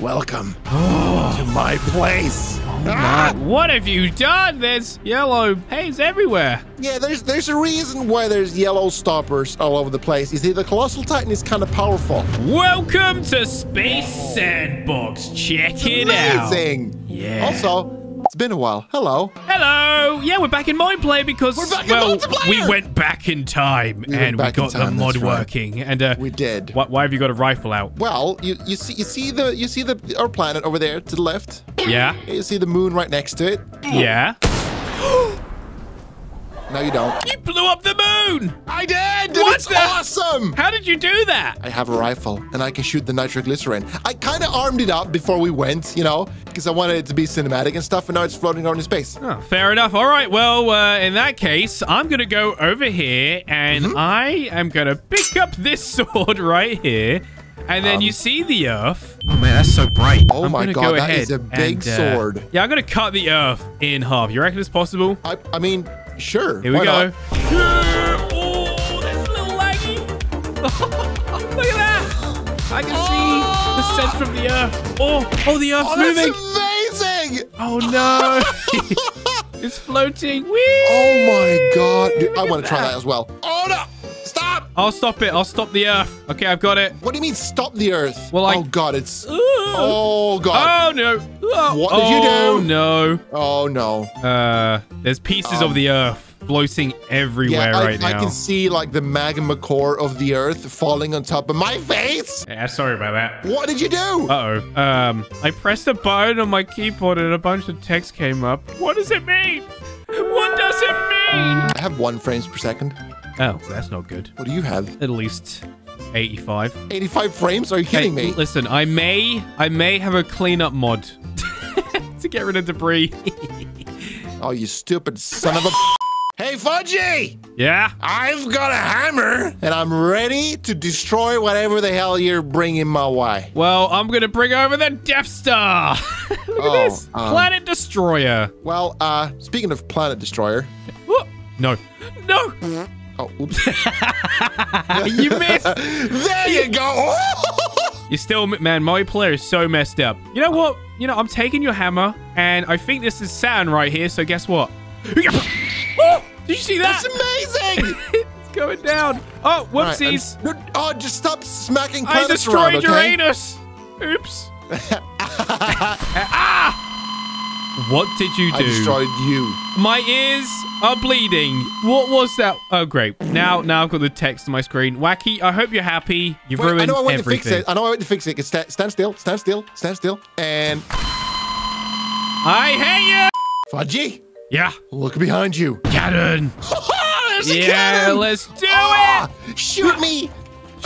Welcome to my place. Ah, what have you done? There's yellow haze everywhere. Yeah, there's there's a reason why there's yellow stoppers all over the place. You see, the Colossal Titan is kind of powerful. Welcome to Space Sandbox. Check it out. Amazing. Yeah. Also, it's been a while. Hello. Hello. Yeah, we're back in multiplayer because We're back in well, multiplayer! we went back in time We and we in got the mod right. working. And uh, We did. why, why have you got a rifle out? Well, you you see you see the you see the our planet over there to the left. Yeah. You see the moon right next to it. Yeah. No, you don't. You blew up the moon. I did. and What It's awesome. How did you do that? I have a rifle and I can shoot the nitroglycerin. I kind of armed it up before we went, you know, because I wanted it to be cinematic and stuff, and now it's floating around in space. Oh, fair enough. All right. Well, uh, in that case, I'm going to go over here and Mm-hmm. I am going to pick up this sword right here. And then you see the earth. Oh, man, that's so bright. Um, Oh I'm my gonna God, go that ahead is a big and, uh, sword. yeah, I'm going to cut the earth in half. You reckon it's possible? I, I mean, sure. Here we go. not? Oh, that's a little laggy. Look at that. I can see the oh. center of the earth. Oh, oh, the earth's Oh, moving. that's amazing! Oh, no. it's floating. Whee! Oh my God, Dude, I want to try that as well. Oh no! I'll stop it. I'll stop the earth. Okay, I've got it. What do you mean stop the Earth? Well, I- oh God, it's. Oh, Oh God. Oh, no. Oh, What did you oh, do? no. Oh no. Uh, there's pieces of the earth floating everywhere Yeah, I, right I now. can see like the magma core of the Earth falling on top of my face. Yeah, sorry about that. What did you do? Uh-oh. Um, I pressed a button on my keyboard and a bunch of text came up. What does it mean? What does it mean? I have one frames per second. Oh, that's not good. What do you have? At least 85. 85 frames? Are you kidding Hey, me? Listen, I may, I may have a cleanup mod to get rid of debris. Oh, you stupid son of a. Hey, Fudgy! yeah. I've got a hammer and I'm ready to destroy whatever the hell you're bringing my way. Well, I'm gonna bring over the Death Star. Look Oh, at this, um, Planet Destroyer. Well, uh, speaking of Planet Destroyer. Whoa. No, no, Oh, oops. you missed. there you go! You still, man. Multiplayer is so messed up. You know what? You know, I'm taking your hammer, and I think this is Saturn right here. So guess what? Oh, did you see that? That's amazing! it's going down. Oh, whoopsies! I'm- oh, just stop smacking I planets around, destroyed okay? Uranus. Oops. ah! What did you do? I destroyed you. My ears are bleeding. What was that? Oh, great. Now, now I've got the text on my screen. Wacky, I hope you're happy. You've Wait, ruined I know I want everything. to fix it. I know I want to fix it. Stand, stand still, stand still, stand still. And I hate you. Fudgy, Yeah, look behind you. cannon. There's a Yeah, cannon! let's do Ah, shoot me! it.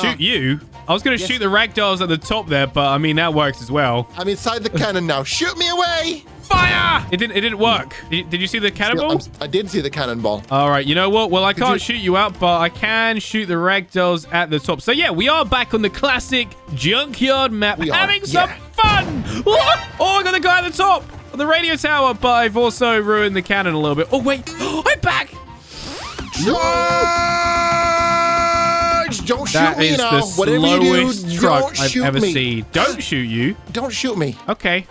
Shoot you. I was gonna shoot the ragdolls at the top there, but I mean that works as well. I'm inside the cannon now. Shoot me away! Fire! It didn't. It didn't work. Did, did you see the cannonball? I did see the cannonball. All right, you know what? Well, I can't you- shoot you out, but I can shoot the ragdolls at the top. So yeah, we are back on the classic junkyard map, We are, having some yeah. fun. Oh, oh, I got the guy at the top of the radio tower, but I've also ruined the cannon a little bit. Oh wait, I'm back. Don't shoot That me is now. the Whatever you do, truck don't I've shoot ever me. seen. Don't shoot you. Don't shoot me. Okay.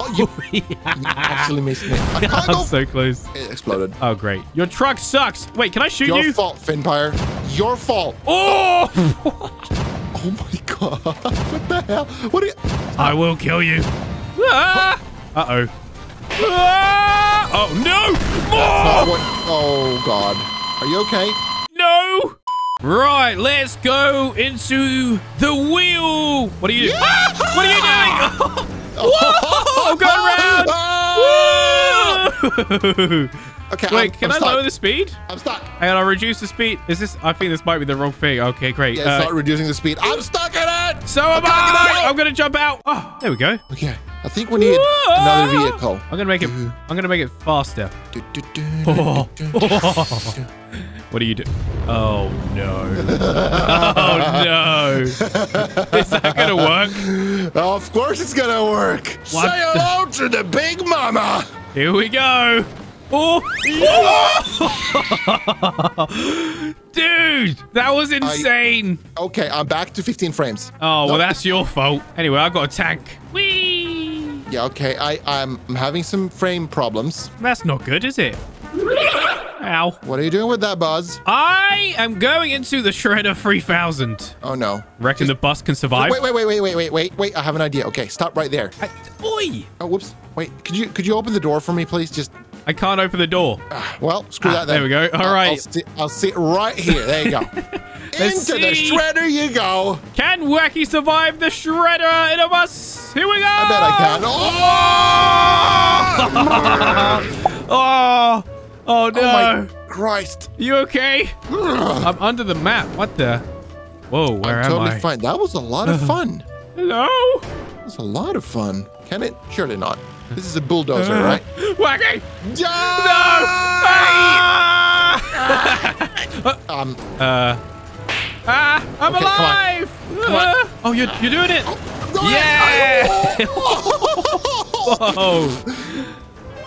Oh, you, you actually missed me. I go. I'm so close. It exploded. Oh great. Your truck sucks. Wait, can I shoot Your you? Your fault, Finpire. Your fault. Oh! Oh my god. What the hell? What are you? I will kill you. Ah! Uh-oh. Ah! Oh, no! Oh, More! what? oh god. Are you okay? Right, let's go into the wheel. What are you doing? Ah! What are you doing? Whoa! I'm going round. Ah! Okay. Wait, I'm, can I'm I stuck. lower the speed? I'm stuck. On, I'll reduce the speed. Is this? I think this might be the wrong thing. Okay, great. Yeah, it's Uh, not reducing the speed. I'm stuck in it. so am I. I'm gonna jump out. Oh, there we go. Okay. I think we need Whoa! another vehicle. I'm gonna make it. I'm gonna make it faster. Oh. What do you do? Oh no! oh no! Is that gonna work? Of course it's gonna work. What Say hello to the big mama. Here we go! Oh! Dude, that was insane. Okay, I'm back to 15 frames. Oh, well, No. that's your fault. Anyway, I've got a tank. Whee! Yeah, okay. I, I'm, I'm having some frame problems. That's not good, is it? Ow. What are you doing with that, Buzz? I am going into the Shredder 3000. Oh, no. Reckon the bus can survive? Wait, wait, wait, wait, wait, wait, wait, wait. I have an idea. Okay, stop right there. I- Oi! Oh, whoops. Wait, could you could you open the door for me, please? Just, I can't open the door. well, screw Ah, that then. there we go. All I'll- right. I'll, sit, I'll sit right here. There you go. Into the shredder you go. Can Wacky survive the Shredder in a bus? Here we go! I bet I can. Oh, Oh! Oh no! oh my Christ. You okay? I'm under the map. What the? Whoa, where I'm am totally I? fine. That was a lot of fun. Hello? That was a lot of fun. Can it? Surely not. This is a bulldozer, right? Wacky! No! No! Um, Uh. Ah! I'm Okay, come on. alive! Come on. Ah. Oh, you're, you're doing it! no, Yeah! Oh! Whoa!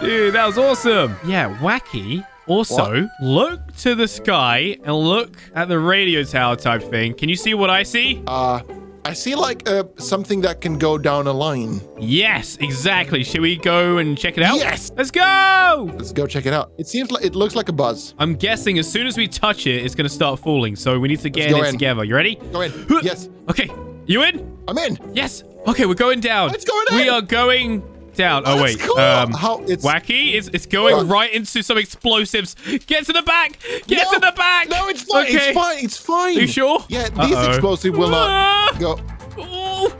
Dude, that was awesome. Yeah, wacky. Also, look to the sky and look at the radio tower type thing. Can you see what I see? Uh, I see like uh, something that can go down a line. Yes, exactly. Should we go and check it out? Yes. Let's go! Let's go check it out. It seems like it looks like a buzz. I'm guessing as soon as we touch it, it's going to start falling. So we need to get in it in. together. You ready? Go in. Yes, Okay. You in? I'm in. Yes. Okay, we're going down. It's going We are going down. Oh, Oh, wait. cool. Um, How- it's- wacky? It's, it's going Well- right into some explosives. Get to the back. Get no, to the back. No, it's fine. Okay. It's fine. It's fine. You sure? Yeah, these Uh-oh. explosives will not go. Oh,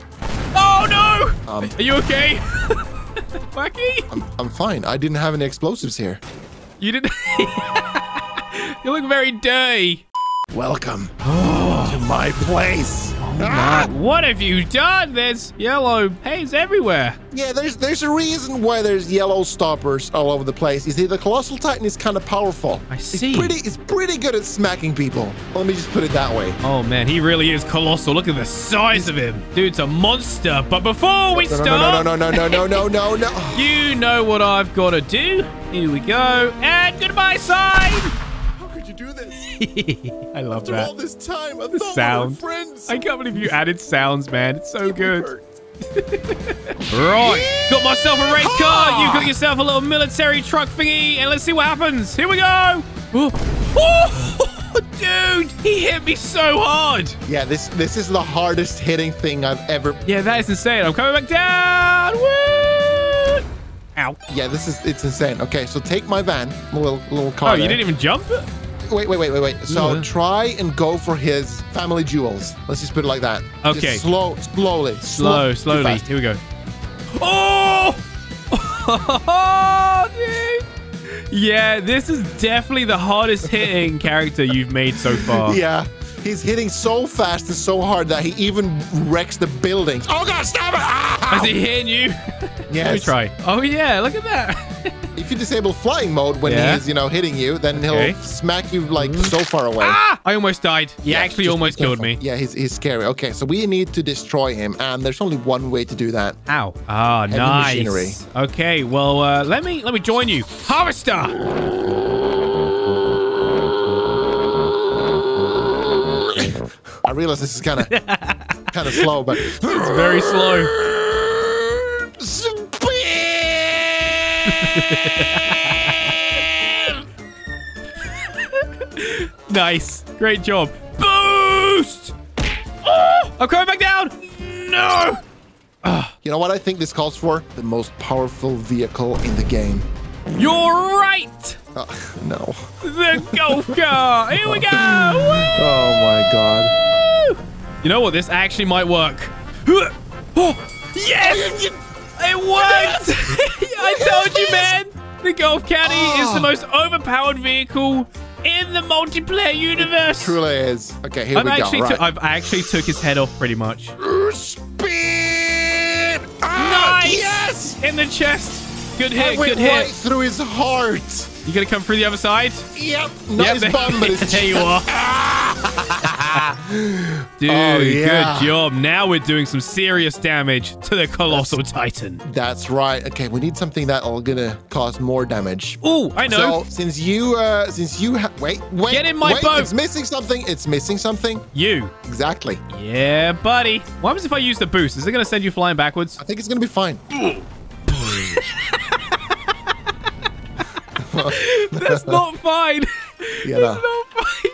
oh no. Um, Are you okay? wacky? I'm, I'm fine. I didn't have any explosives here. You didn't. you look very dirty. Welcome to my place. Ah! What have you done? There's yellow haze everywhere. Yeah, there's there's a reason why there's yellow stoppers all over the place. You see, the colossal titan is kind of powerful. I see. It's pretty. It's pretty good at smacking people. Let me just put it that way. Oh man, he really is colossal. Look at the size of him. Dude's a monster. But before we No, start, no, no, no, no, no, no, no, no, no. you know what I've got to do. Here we go. And goodbye sign. I love After all this time, I thought sound. we were friends. I can't believe you added sounds, man. It's so good. Right. Got myself a red car. You got yourself a little military truck thingy. And let's see what happens. Here we go. Oh, oh dude. He hit me so hard. Yeah, this this is the hardest hitting thing I've ever. Yeah, that is insane. I'm coming back down. Woo! Ow. Yeah, this is it's insane. Okay, so take my van, little little car. Oh, you didn't even jump? Wait, wait, wait, wait, wait. So Yeah. try and go for his family jewels. Let's just put it like that. Just Okay. slow, slowly, Slow, too slowly. Here we go. Oh! oh, dude. Yeah, this is definitely the hardest hitting character you've made so far. Yeah, he's hitting so fast and so hard that he even wrecks the buildings. Oh God, stop it! Ah! Is he hitting you? Let me try. Oh, yeah, look at that. If you disable flying mode when Yeah. he's, you know, hitting you, then he'll smack you like so far away. ah! I almost died. He Yeah, actually almost killed me. Yeah, he's, he's scary. Okay, so we need to destroy him, and there's only one way to do that. Ow. Ah, Heavy nice. machinery. Okay, well, uh, let me let me join you. Harvester! I realize this is kind of kind of slow, but it's Very slow. Nice. Great job. Boost! Oh, I'm coming back down! No! Ah. You know what I think this calls for? The most powerful vehicle in the game. You're right! Oh, no. The golf car! Here we go! Oh my god. You know what? This actually might work. Oh, yes! It worked! I told you, man! The golf caddy is the most overpowered vehicle in the multiplayer universe. Truly is. Okay, here I've we actually, go. Right. I've actually took his head off pretty much. Speed! Ah, Nice! Yes! In the chest. Good I hit, went good hit. right through his heart. You gonna come through the other side? Yep. Not Yep, his bum, but his there you are. Dude, Oh, yeah. good job. Now we're doing some serious damage to the Colossal Titan. That's right. Okay, we need something that'll gonna cause more damage. Oh, I know. So since you, uh, since you, wait, wait, Get in my wait, boat. It's missing something. It's missing something. you. Exactly. Yeah, buddy. What happens if I use the boost? Is it going to send you flying backwards? I think it's gonna be fine. That's not fine. Yeah, no.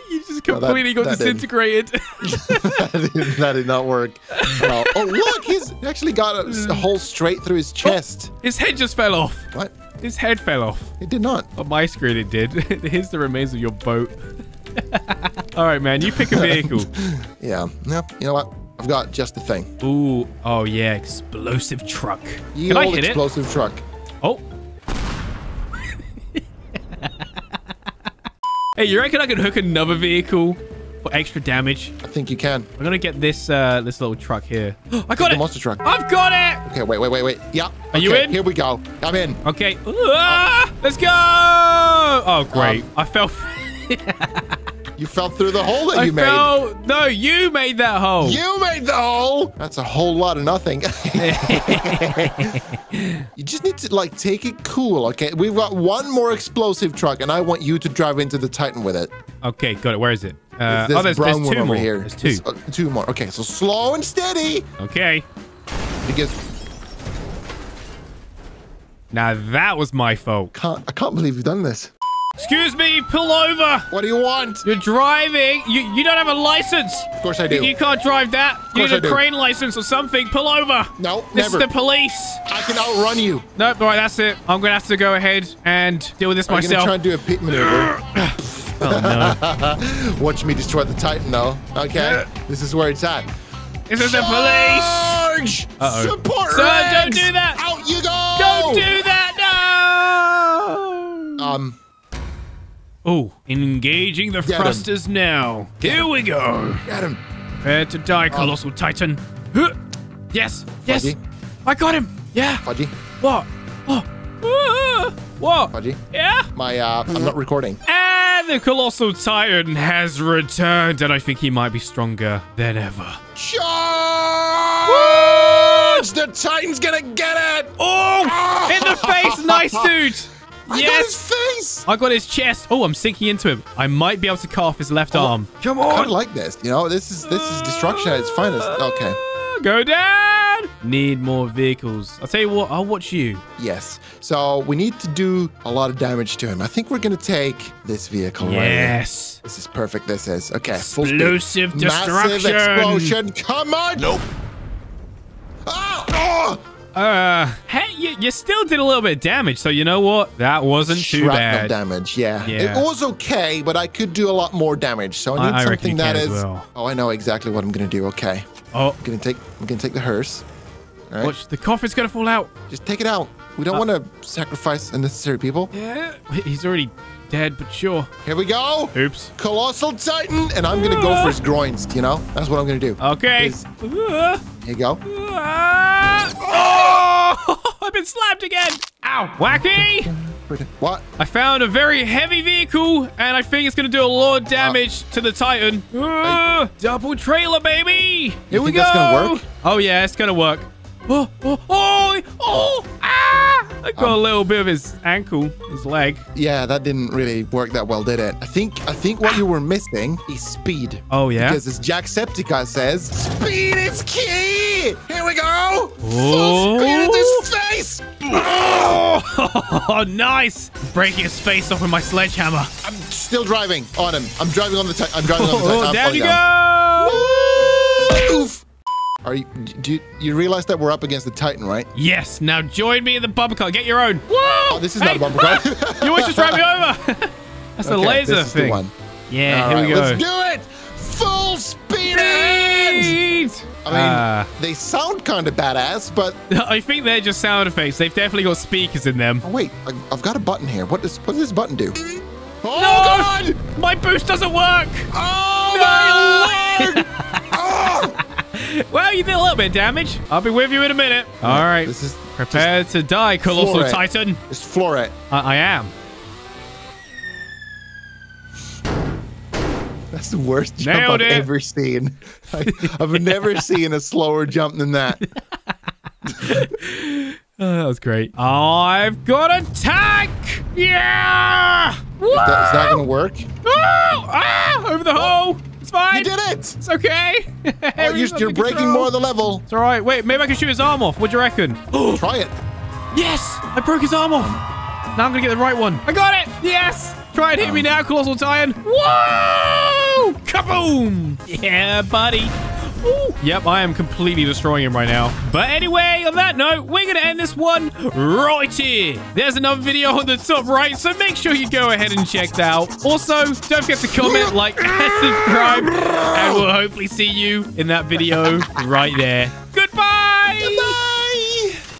You just No, that- completely got that disintegrated. that, did, that did not work. No. Oh, look, he's actually got a, a hole straight through his oh, chest. His head just fell off. What? His head fell off. It did not. On my screen, it did. Here's the remains of your boat. All right, man. You pick a vehicle. Yeah. No. You know what? I've got just the thing. Ooh. Oh, yeah. Explosive truck. Can I hit it? explosive truck. Oh. Hey, you reckon I could hook another vehicle for extra damage? I think you can. I'm gonna get this uh this little truck here. I got The it. monster truck. I've got it. Okay, wait, wait, wait, wait. Yeah. Are you okay, in? Here we go. I'm in. Okay. Ah, let's go. Oh, great. Um, I fell. You fell through the hole that I you made. fell. No, you made that hole. You made the hole. That's a whole lot of nothing. you just need to like take it cool, okay? We've got one more explosive truck, and I want you to drive into the Titan with it. Okay, got it. Where is it? Uh, This oh, there's, brown there's one two over more. here. There's two. There's, uh, two more. Okay, so slow and steady Okay. because Now that was my fault. can't, I can't believe you've done this. Excuse me. Pull over. What do you want? You're driving. You you don't have a license. Of course I do. You can't drive that. You need I a do. crane license or something. Pull over. No, This never. is the police. I can outrun you. Nope. All right, that's it. I'm gonna have to go ahead and deal with this Are you gonna myself. try and do a pit maneuver? oh no. Watch me destroy the Titan, though. Okay, this is where it's at. this is the police. Charge! Uh-oh. Support Sir, Rex! don't do that! Out you go! Don't do that. No. Um, Oh, engaging the Get thrusters now. Here we go. get him. Prepare to die, colossal titan. Huh. Yes. Yes. Fudgy. I got him. Yeah. Fudgy, What? Oh. Ah. What? Fudgy. Yeah. My, uh, I'm not recording. And the colossal titan has returned, and I think he might be stronger than ever. Charge! The Titan's gonna get it! Oh! In the face, nice dude. I got his face! I got his chest. Oh, I'm sinking into him. I might be able to cut off his left arm. Come I on. kind of like this. You know, this is this is destruction at its finest. Okay. Go down. Need more vehicles. I'll tell you what, I'll watch you. Yes. So we need to do a lot of damage to him. I think we're gonna take this vehicle right here. Yes. This is perfect. This is okay. full speed. Explosive Massive destruction. explosion. Come on. Nope. Ah! Oh! Uh, hey, you, you still did a little bit of damage, so you know what? That wasn't too Shrapnel bad. damage. Yeah. Yeah. It was okay, but I could do a lot more damage. So I I- need I reckon something that is. well. Oh, I know exactly what I'm gonna do. Okay. Oh, I'm gonna take. I'm gonna take the hearse. All right. watch, the coffin's gonna fall out. Just take it out. We don't Uh, want to sacrifice unnecessary people. Yeah, he's already dead, but sure. Here we go. Oops. Colossal Titan, and I'm gonna go for his groins. You know, that's what I'm gonna do. Okay. Is- Uh, Here you go. Uh, oh! I've been slapped again. Ow. Wacky. What? I found a very heavy vehicle, and I think it's going to do a lot of damage to the Titan. Uh, double trailer, baby! Here we go! gonna work? Oh, yeah, it's going to work. Oh, oh, oh, oh, ah! I got a Um, little bit of his ankle, his leg. Yeah, that didn't really work that well, did it? I think I think what you were missing is speed. Oh, yeah? Because as Jacksepticeye says, speed is key! Here we go! Full Oh. speed at his face! Oh, nice! Breaking his face off with my sledgehammer. I'm still driving on him. I'm driving on the Titan. I'm driving on the Titan. Oh, I'm down you down. go! Oof! Are you, do you, you realize that we're up against the Titan, right? Yes, now join me in the bumper car. Get your own. Whoa! Oh, this is not a bumper car. you always just ran me over. That's a Okay, laser this is thing. the one. Yeah, All here right, we go. let's do it! Full speed ahead! I mean, Ah. they sound kind of badass, but I think they're just sound effects. They've definitely got speakers in them. oh, wait, I, I've got a button here. What does what does this button do? Oh No! God! My boost doesn't work! Oh No! my lord! oh! Well, you did a little bit of damage. I'll be with you in a minute. All right. This is Prepare to die, Colossal floor. Titan. just floor it. I, I am. That's the worst jump Nailed I've it. ever seen. I, I've never seen a slower jump than that. Oh, that was great. I've got a tank! Yeah! Woo! That, is that gonna work? Oh! Ah! Over the hole! It's fine! You did it! It's okay! Oh, you're, you're breaking more of the level. It's alright. Wait, maybe I can shoot his arm off. What do you reckon? Try it. Yes! I broke his arm off. Now I'm gonna get the right one. I got it! Yes! Try and hit me now, Colossal Titan. Whoa! Kaboom! Yeah, buddy. Ooh. Yep, I am completely destroying him right now. But anyway, on that note, we're going to end this one right here. There's another video on the top right, so make sure you go ahead and check that out. Also, don't forget to comment, like, and subscribe, and we'll hopefully see you in that video right there.